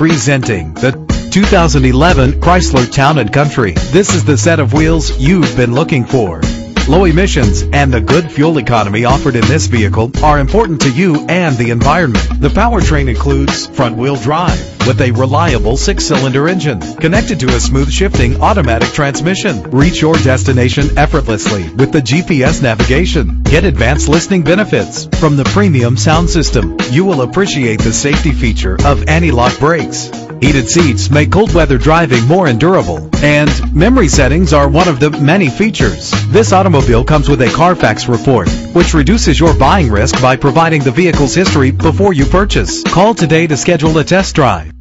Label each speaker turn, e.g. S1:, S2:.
S1: Presenting the 2011 Chrysler Town & Country. This is the set of wheels you've been looking for. Low emissions and the good fuel economy offered in this vehicle are important to you and the environment. The powertrain includes front-wheel drive with a reliable six-cylinder engine connected to a smooth shifting automatic transmission. Reach your destination effortlessly with the GPS navigation. Get advanced listening benefits from the premium sound system. You will appreciate the safety feature of anti-lock brakes. Heated seats make cold weather driving more endurable, and memory settings are one of the many features. This automobile comes with a Carfax report, which reduces your buying risk by providing the vehicle's history before you purchase. Call today to schedule a test drive.